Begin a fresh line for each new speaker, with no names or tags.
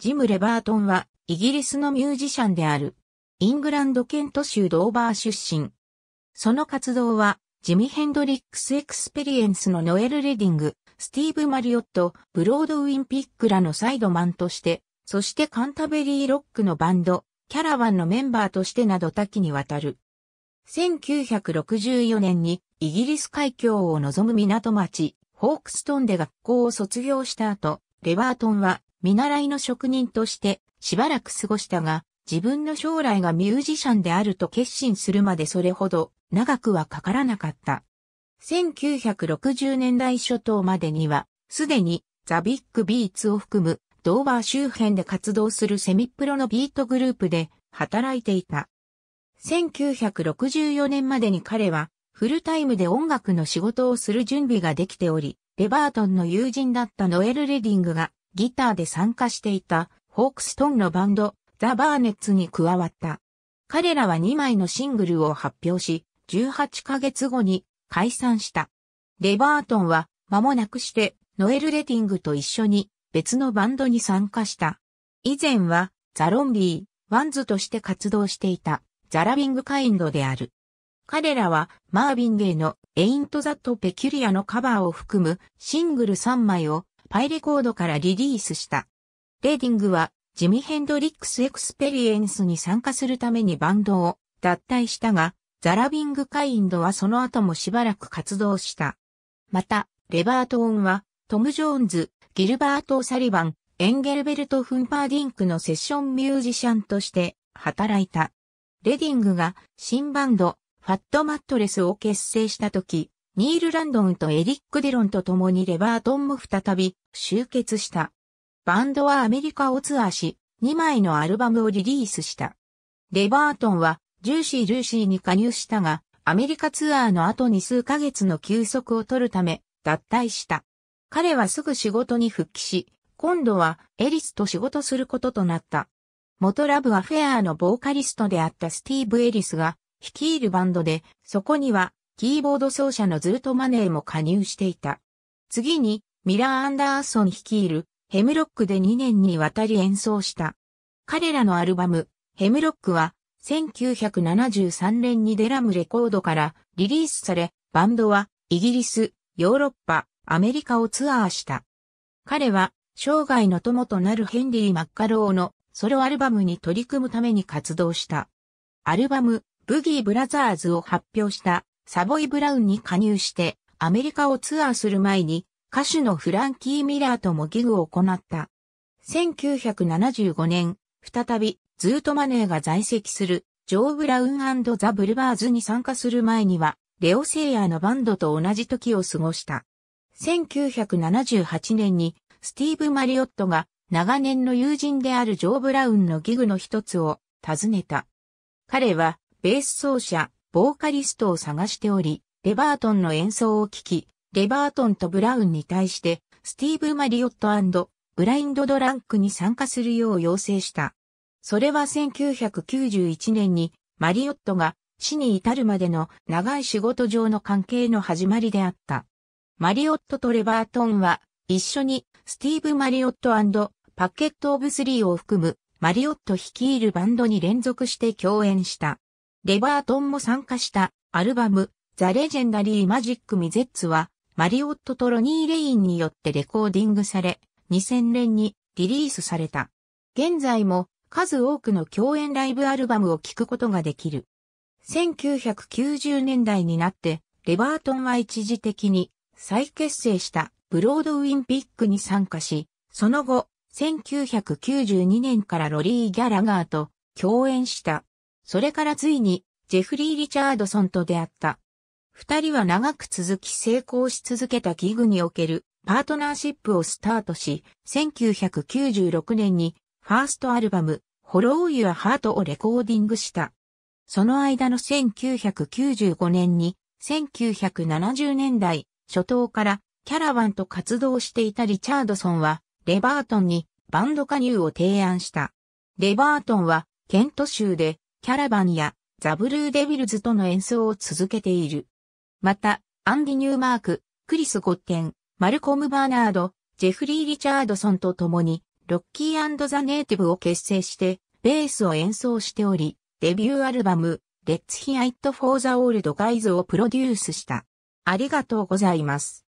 ジム・レバートンはイギリスのミュージシャンである。イングランドケント州ドーバー出身。その活動はジミ・ヘンドリックス・エクスペリエンスのノエル・レディング、スティーブ・マリオット、ブロドウィン・ピッグらのサイドマンとして、そしてカンタベリー・ロックのバンド、キャラバンのメンバーとしてなど多岐にわたる。1964年にイギリス海峡を望む港町、フォークストンで学校を卒業した後、レバートンは見習いの職人としてしばらく過ごしたが、自分の将来がミュージシャンであると決心するまでそれほど長くはかからなかった。1960年代初頭までには、すでにザ・ビッグ・ビーツを含むドーバー周辺で活動するセミプロのビートグループで働いていた。1964年までに彼はフルタイムで音楽の仕事をする準備ができており、レバートンの友人だったノエル・レディングがギターで参加していたフォークストンのバンドザ・バーネッツに加わった。彼らは2枚のシングルを発表し、18ヶ月後に解散した。レバートンは間もなくしてノエル・レディングと一緒に別のバンドに参加した。以前はザ・ロンリー・ワンズとして活動していたザ・ラビング・カインドである。彼らはマービン・ゲイのエイント・ザット・ペキュリアのカバーを含むシングル3枚をパイレコードからリリースした。レディングはジミ・ヘンドリックス・エクスペリエンスに参加するためにバンドを脱退したが、ザラビング・カインドはその後もしばらく活動した。また、レバートンはトム・ジョーンズ、ギルバート・サリバン、エンゲルベルト・フンパーディンクのセッションミュージシャンとして働いた。レディングが新バンド、ファットマットレスを結成した時、ニール・ランドンとエリック・ディロンと共にレバートンも再び集結した。バンドはアメリカをツアーし、2枚のアルバムをリリースした。レバートンはジューシー・ルーシーに加入したが、アメリカツアーの後に数ヶ月の休息を取るため、脱退した。彼はすぐ仕事に復帰し、今度はエリスと仕事することとなった。元ラブアフェアのボーカリストであったスティーブ・エリスが率いるバンドで、そこにはキーボード奏者のズートマネーも加入していた。次にミラー・アンダーソン率いるヘムロックで2年にわたり演奏した。彼らのアルバム、ヘムロックは1973年にデラムレコードからリリースされ、バンドはイギリス、ヨーロッパ、アメリカをツアーした。彼は生涯の友となるヘンリー・マッカローのソロアルバムに取り組むために活動した。アルバム、ブギー・ブラザーズを発表したサボイ・ブラウンに加入してアメリカをツアーする前に歌手のフランキー・ミラーともギグを行った。1975年、再びズートマネーが在籍するジョー・ブラウンザ・ブルバーズに参加する前には、レオ・セイヤーのバンドと同じ時を過ごした。1978年にスティーブ・マリオットが長年の友人であるジョー・ブラウンのギグの一つを訪ねた。彼はベース奏者、ボーカリストを探しており、レバートンの演奏を聴き、レバートンとブラウンに対してスティーブ・マリオットブラインドドランクに参加するよう要請した。それは1991年にマリオットが死に至るまでの長い仕事上の関係の始まりであった。マリオットとレバートンは一緒にスティーブ・マリオットパッケット・オブ・スリーを含むマリオット率いるバンドに連続して共演した。レバートンも参加したアルバムザ・レジェンダリー・マジック・ミゼッツはマリオットとロニー・レインによってレコーディングされ2000年にリリースされた。現在も数多くの共演ライブアルバムを聴くことができる。1990年代になって、レバートンは一時的に再結成したブロードウィンピックに参加し、その後、1992年からロリー・ギャラガーと共演した。それからついにジェフリー・リチャードソンと出会った。二人は長く続き成功し続けたギグにおけるパートナーシップをスタートし、1996年にファーストアルバム、ホローユアハートをレコーディングした。その間の1995年に、1970年代初頭からキャラバンと活動していたリチャードソンは、レバートンにバンド加入を提案した。レバートンは、ケント州でキャラバンやザ・ブルーデビルズとの演奏を続けている。また、アンディ・ニューマーク、クリス・ゴッテン、マルコム・バーナード、ジェフリー・リチャードソンと共にロッキーザ・ネイティブを結成してベースを演奏しており、デビューアルバム、Let's Hear It for the Old Guys をプロデュースした。ありがとうございます。